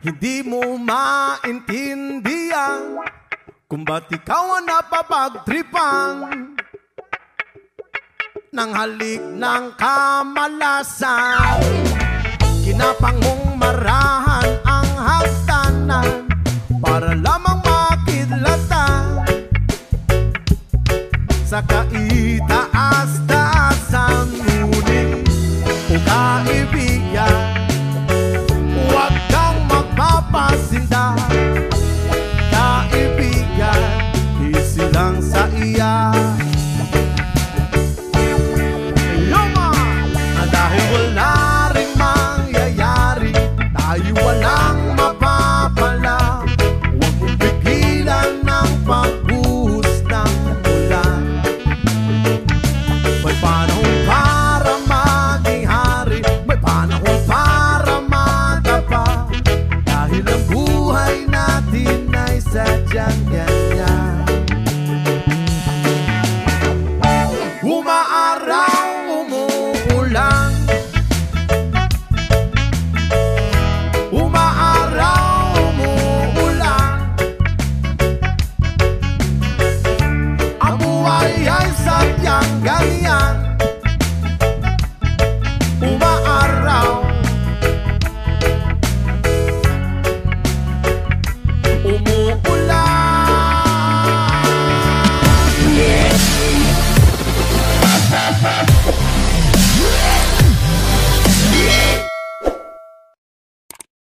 Hindi mo maintindihan Kung ba't ikaw ang napapagtripan Nang halik ng kamalasan. Kinapang mong marahan ang hagdanan Para lamang makidlatan Sa kaitaas-taasan Kaibigan, isilang sa iya Umaaraw, umuulan. Umaaraw, umuulan. Ang buhay ay sadyang ganyan